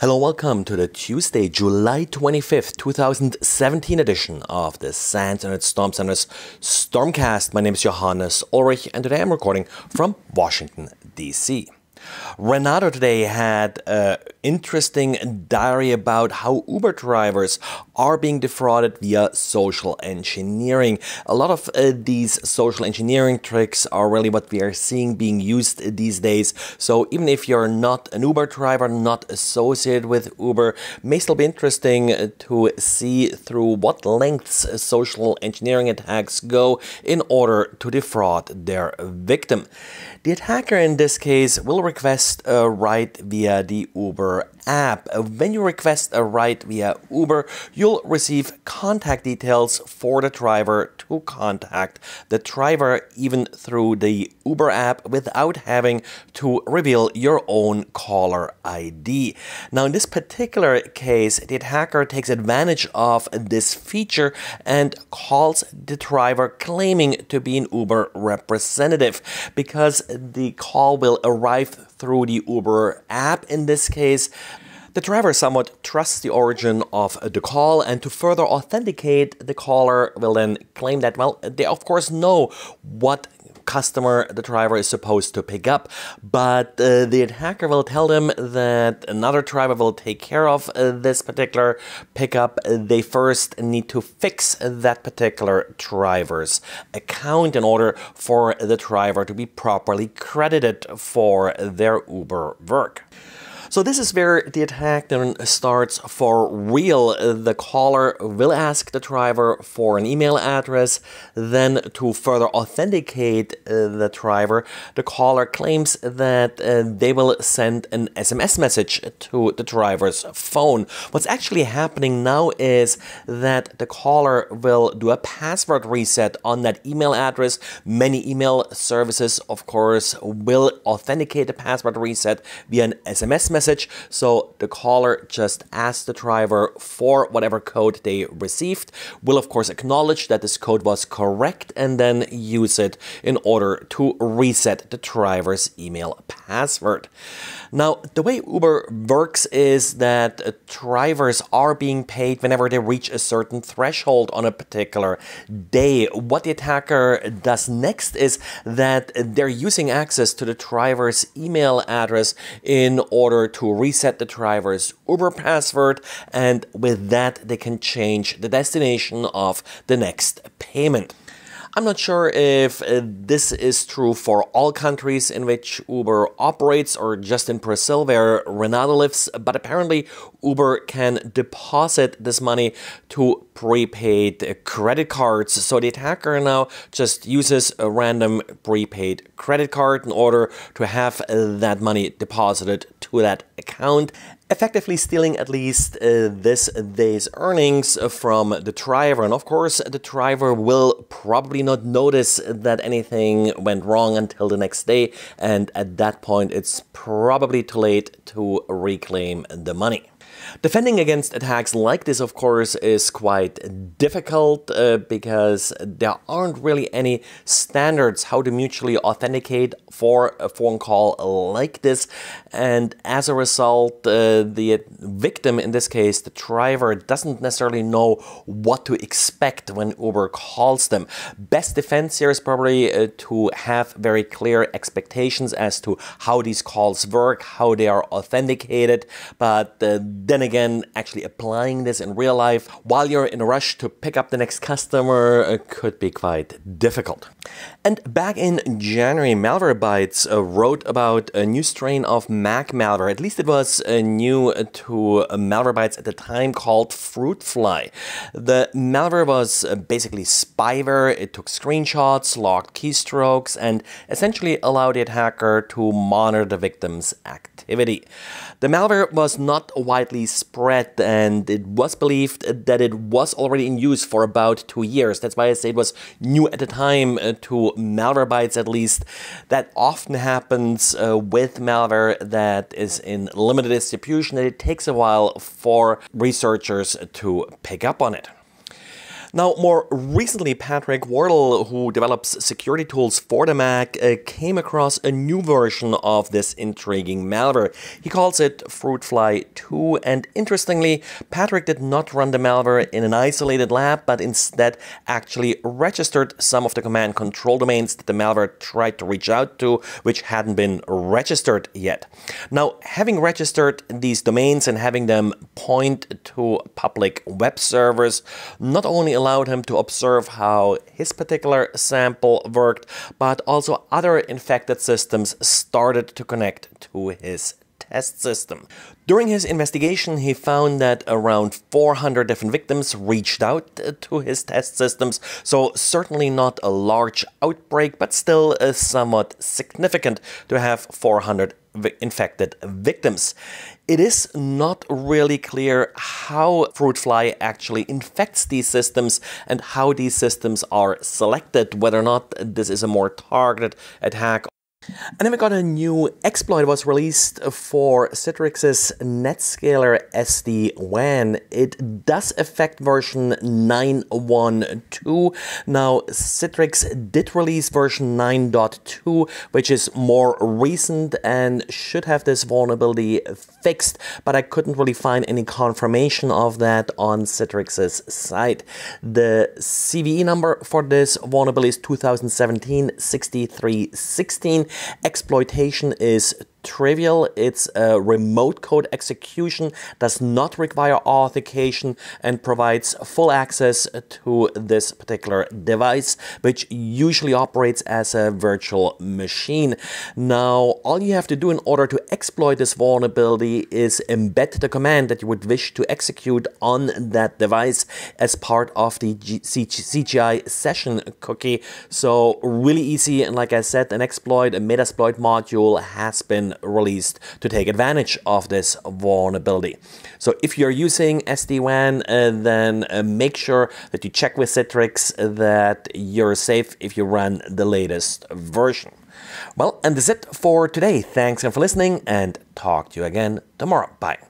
Hello, welcome to the Tuesday, July 25th, 2017 edition of the SANS Internet Storm Center's Stormcast. My name is Johannes Ulrich, and today I'm recording from Washington, D.C. Renato today had an interesting diary about how Uber drivers are being defrauded via social engineering. A lot of uh, these social engineering tricks are really what we are seeing being used these days. So even if you're not an Uber driver, not associated with Uber, may still be interesting to see through what lengths social engineering attacks go in order to defraud their victim. The attacker in this case will request uh, a ride via the Uber app. Uh, when you request a ride via Uber, you'll receive contact details for the driver to contact the driver even through the Uber app without having to reveal your own caller ID. Now, in this particular case, the attacker takes advantage of this feature and calls the driver claiming to be an Uber representative because the call will arrive through the Uber app in this case. The driver somewhat trusts the origin of the call, and to further authenticate, the caller will then claim that, well, they of course know what customer the driver is supposed to pick up, but uh, the attacker will tell them that another driver will take care of uh, this particular pickup. They first need to fix that particular driver's account in order for the driver to be properly credited for their Uber work. So this is where the attack then starts for real. The caller will ask the driver for an email address. Then to further authenticate uh, the driver, the caller claims that uh, they will send an SMS message to the driver's phone. What's actually happening now is that the caller will do a password reset on that email address. Many email services, of course, will authenticate the password reset via an SMS message message. So the caller just asks the driver for whatever code they received, will of course acknowledge that this code was correct and then use it in order to reset the driver's email password. Now, the way Uber works is that drivers are being paid whenever they reach a certain threshold on a particular day. What the attacker does next is that they're using access to the driver's email address in order to reset the driver's Uber password, and with that, they can change the destination of the next payment. I'm not sure if uh, this is true for all countries in which Uber operates or just in Brazil where Renato lives, but apparently Uber can deposit this money to prepaid credit cards. So the attacker now just uses a random prepaid credit card in order to have that money deposited to that account effectively stealing at least uh, this day's earnings from the driver. And of course, the driver will probably not notice that anything went wrong until the next day. And at that point, it's probably too late to reclaim the money. Defending against attacks like this, of course, is quite difficult uh, because there aren't really any standards how to mutually authenticate for a phone call like this. And as a result, uh, the victim, in this case, the driver, doesn't necessarily know what to expect when Uber calls them. Best defense here is probably uh, to have very clear expectations as to how these calls work, how they are authenticated. But uh, then again, actually applying this in real life while you're in a rush to pick up the next customer uh, could be quite difficult. And back in January, Malwarebytes uh, wrote about a new strain of Mac malware. At least it was uh, new to Malwarebytes at the time called Fruitfly. The malware was basically spyware. It took screenshots, logged keystrokes, and essentially allowed the attacker to monitor the victim's activity. The malware was not widely spread and it was believed that it was already in use for about two years. That's why I say it was new at the time uh, to Malwarebytes at least. That often happens uh, with malware that is in limited distribution that it takes a while for researchers to pick up on it. Now, more recently, Patrick Wardle, who develops security tools for the Mac, uh, came across a new version of this intriguing malware. He calls it Fruitfly 2, and interestingly, Patrick did not run the malware in an isolated lab, but instead actually registered some of the command control domains that the malware tried to reach out to, which hadn't been registered yet. Now, having registered these domains and having them point to public web servers, not only allowed him to observe how his particular sample worked, but also other infected systems started to connect to his test system. During his investigation, he found that around 400 different victims reached out to his test systems, so certainly not a large outbreak, but still uh, somewhat significant to have 400 infected victims. It is not really clear how fruit fly actually infects these systems and how these systems are selected, whether or not this is a more targeted attack and then we got a new exploit was released for Citrix's Netscaler SD-WAN. It does affect version 9.1.2. Now, Citrix did release version 9.2, which is more recent and should have this vulnerability fixed, but I couldn't really find any confirmation of that on Citrix's site. The CVE number for this vulnerability is 2017 6316 Exploitation is trivial. It's a remote code execution, does not require authentication, and provides full access to this particular device, which usually operates as a virtual machine. Now, all you have to do in order to exploit this vulnerability is embed the command that you would wish to execute on that device as part of the CGI session cookie. So, really easy, and like I said, an exploit, a Metasploit module has released to take advantage of this vulnerability. So if you're using SD-WAN, uh, then uh, make sure that you check with Citrix that you're safe if you run the latest version. Well, and that's it for today. Thanks again for listening and talk to you again tomorrow. Bye.